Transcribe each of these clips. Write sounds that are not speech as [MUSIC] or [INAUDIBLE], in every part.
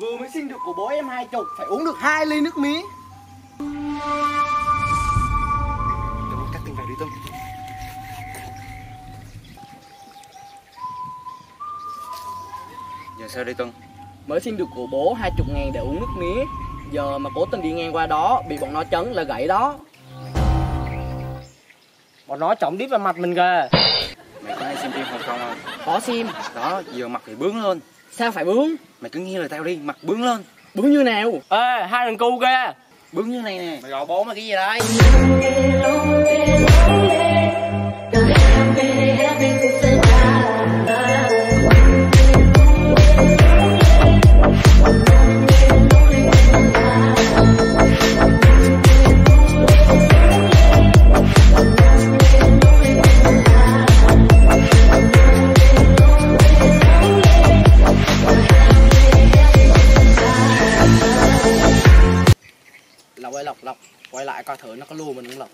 Vừa mới sinh được của bố em hai chục Phải uống được hai ly nước mía đi Tông Giờ sao đây Tông Mới xin được của bố hai chục ngàn để uống nước mía Giờ mà cố tình đi ngang qua đó Bị bọn nó chấn là gãy đó. Bọn nó trọng đít vào mặt mình kìa. Mày có hay xem phim Hồng Kông không? Có sim Đó, giờ mặt phải bướng lên Sao phải bướng? Mày cứ nghe lời tao đi, mặt bướng lên. Bướng như nào? Ê hai thằng cu kia Bướng như này nè. Mày gọi bố mày cái gì đây ơi Lộc Lộc Quay lại coi thử nó có lùa mình không Lộc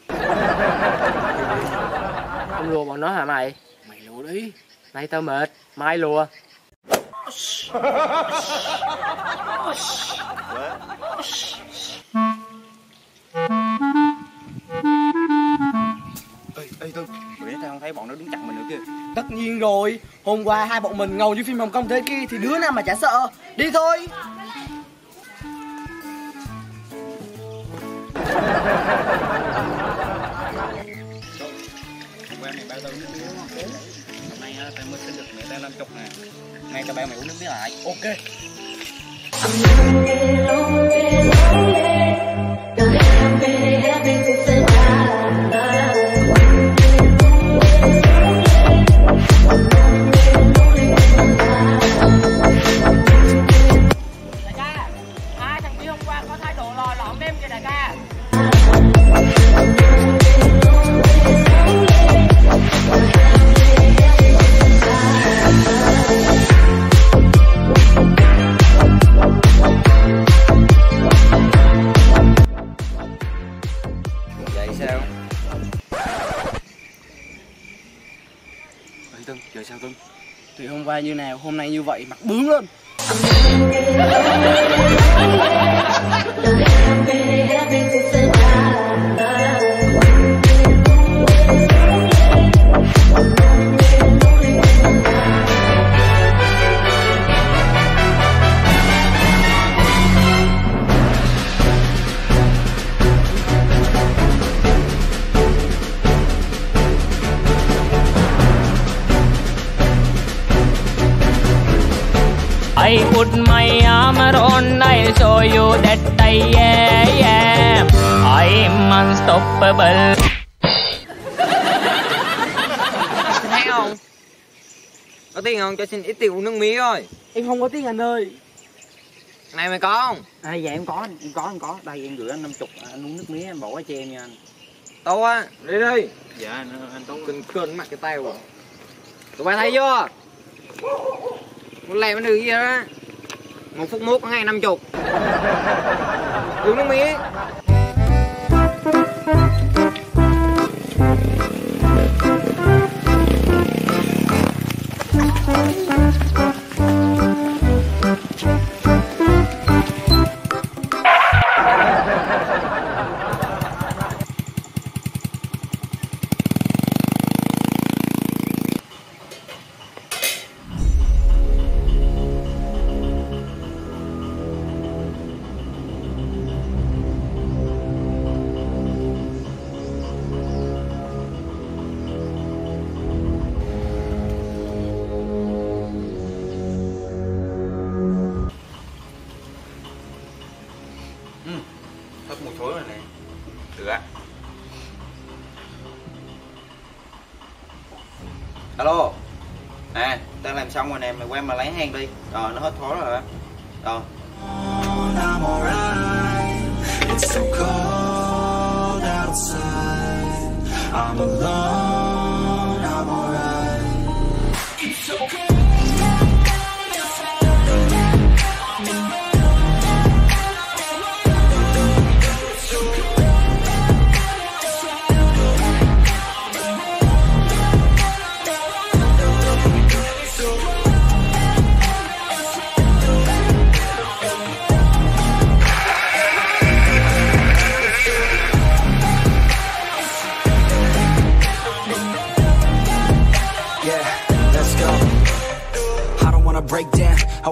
Không lùa bọn nó hả mày? Mày lùa đi. Nay tao mệt Mai lùa. Ê, Tông, bữa nay tao không thấy bọn nó đứng chặn mình nữa kìa. Tất nhiên rồi. Hôm qua hai bọn mình ngầu như phim Hồng Kông thế kia Thì đứa nào mà chả sợ? Đi thôi qua mày bao tao nước mía Hôm nay ờ, tao mới xin được mẹ tao 50 nè. Nay tao bao mày uống nước mía lại. Ok. Nay như nào Hôm nay như vậy Mặt bướng lên [LAUGHS] put my armor on, I'll show you that I am. I'm unstoppable. thấy không? Có tiền không? Cho xin ít tiền uống nước mía thôi. Em không có tiền anh ơi. Này mày có không? À dạ em có em có em có. Đây em gửi anh 50 Anh uống nước mía em bỏ qua cho em nha anh. Tao á đi đi. Dạ anh, anh Tông kinh kinh mặt cái tay rồi tụi bay thấy chưa? Một lẻ nó được gì đó một phút mốt có hai năm chục. Uống nước mía Ừ. Thấp mùi thối rồi này. Được ạ. Alo. À, tao làm xong rồi nè, mày qua mà lấy hàng đi. Rồi, nó hết thối rồi á. Rồi I'm alone. I'm alright. It's so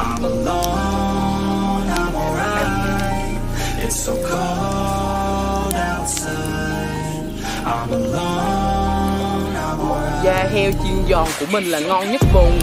I'm alone, I'm alright It's so cold outside I'm alone, I'm alright Da heo chiên giòn của mình là ngon nhất vùng.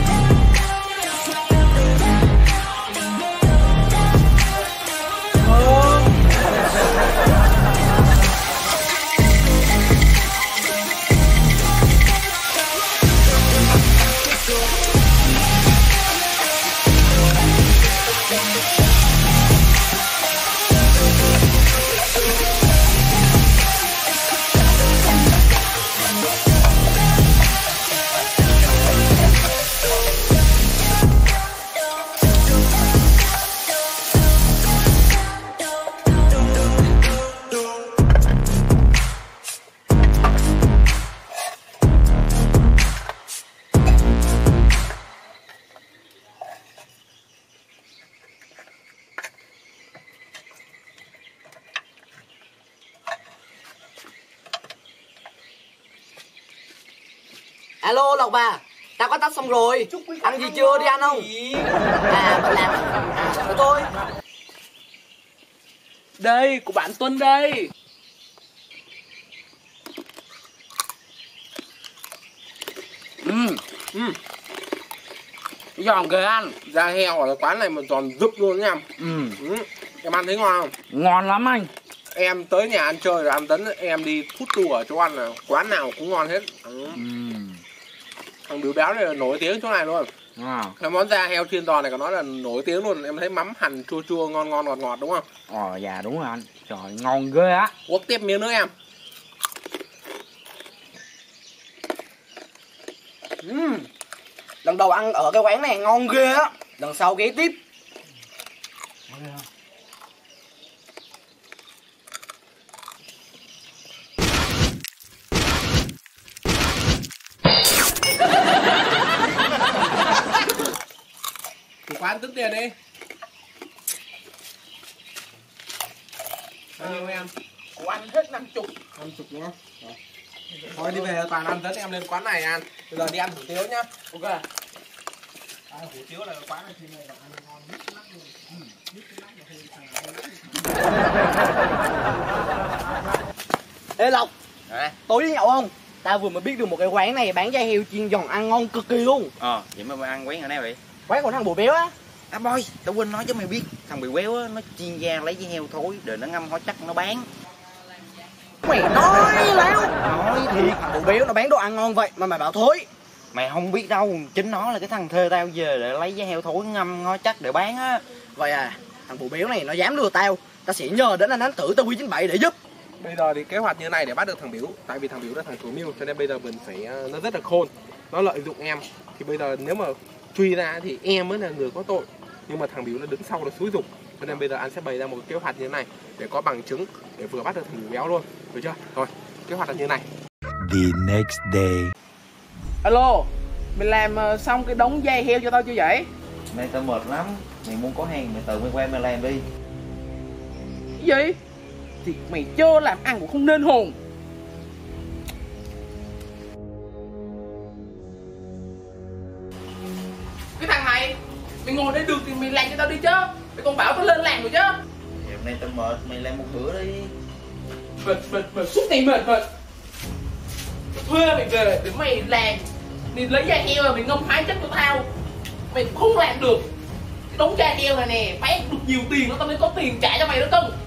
Alo Lộc bà. Tao có tắt xong rồi. Ăn gì chưa? đi ăn không? À bận làm À thôi thôi Đây của bạn Tuân đây. Ừ, ừ. Giòn ghê ăn Da heo ở quán này mà giòn rụp luôn nha Ừ. Ừ. Em ăn thấy ngon không? Ngon lắm anh. Em tới nhà ăn chơi rồi ăn tấn em đi food tour ở chỗ ăn là quán nào cũng ngon hết Thằng biểu béo này là nổi tiếng chỗ này luôn. À Cái món da heo chiên giòn này có nói là nổi tiếng luôn. Em thấy mắm hành chua chua ngon ngon ngọt ngọt đúng không? Ờ dạ đúng rồi anh. Trời ngon ghê á. Quốc tiếp miếng nữa em. Ừm. Lần đầu ăn ở cái quán này ngon ghê á. Lần sau ghé tiếp Quán tính tiền đi. Bao nhiêu em? Của anh hết 50 Ăn chục đúng không? Rồi. Thôi đi về toàn ăn tấn em lên quán này ăn Bây giờ đi ăn hủ tiếu nhá. Ok. À, hủ tiếu là quán này thì này là ăn ngon nhất lắm luôn. [LAUGHS] Ê Lộc. À, Tối đi nhậu không? Tao vừa mới biết được một cái quán này bán da heo chiên giòn ăn ngon cực kỳ luôn. Ờ vậy mà mày ăn quán ở nào vậy Quán của thằng bồ béo á. À boy tao quên nói cho mày biết thằng bị quéo á nó chiên da lấy với heo thối rồi nó ngâm hóa chắc nó bán. Mày nói láo. Nói thiệt. Thằng bồ béo nó bán đồ ăn ngon vậy mà mày bảo thối. Mày không biết đâu chính nó là cái thằng thuê tao về để lấy da heo thối ngâm ngó chắc để bán á. Vậy à Thằng bồ béo này nó dám lừa tao. Tao sẽ nhờ đến anh ánh tử tao quy chính bậy để giúp. Bây giờ thì kế hoạch như này để bắt được thằng Biểu Tại vì thằng Biểu là thằng chủ mưu cho nên bây giờ mình phải ờ, Nó rất là khôn. Nó lợi dụng em. Thì bây giờ nếu mà truy ra thì em mới là người có tội Nhưng mà thằng Biểu nó đứng sau là xúi dục. Cho nên bây giờ anh sẽ bày ra một kế hoạch như thế này Để có bằng chứng để vừa bắt được thằng Biểu béo luôn. Được chưa? Rồi kế hoạch là như thế này. The next day. Alo Mày làm ờ, xong cái đống dây heo cho tao chưa vậy? Mày tao mệt lắm. Mày muốn có hàng mày tự mày qua mày làm đi. Cái gì? Thì mày chưa làm ăn cũng không nên hồn Thì nay tao mệt mày làm một bữa đi. Mệt mệt mệt. Suốt ngày mệt mệt. Thuê mày về để mày làm. Mày lấy da heo mà mày ngâm thái chất cho tao. Mày không làm được. Cái đống da heo này nè bán được nhiều tiền nó tao mới có tiền trả cho mày đó cưng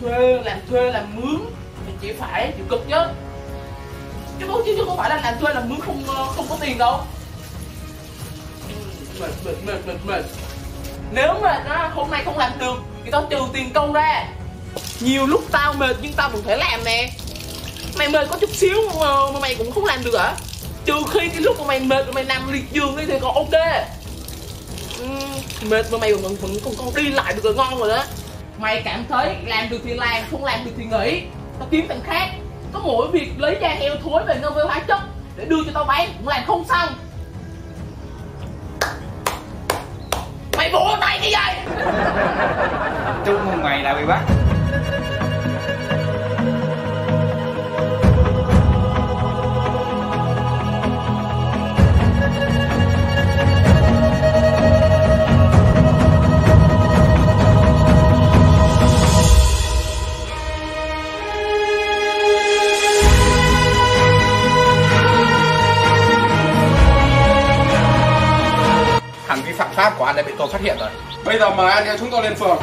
thuê làm thuê làm mướn. Mày chỉ phải chịu cực chứ chứ không chứ, chứ không phải là làm thuê làm mướn không ờ, không có tiền đâu. Mệt mệt mệt mệt mệt. Nếu mà nó hôm nay không làm được thì tao trừ tiền công ra. Nhiều lúc tao mệt nhưng tao vẫn phải làm nè. Mày mệt có chút xíu mà, mà mày cũng không làm được hả? Trừ khi cái lúc mà mày mệt rồi mày nằm liệt giường đi thì còn ok. Uhm, mệt mà mày vẫn vẫn còn, còn đi lại được rồi ngon rồi đó. Mày cảm thấy làm được thì làm không làm được thì nghỉ. Tao kiếm thằng khác. Có mỗi việc lấy da heo thối về ngâm với hóa chất để đưa cho tao bán cũng làm không xong. Vỗ tay chúc mừng mày đã bị bắt. Hành vi phạm pháp của anh đã bị tôi phát hiện rồi bây giờ mời anh em chúng tôi lên phường.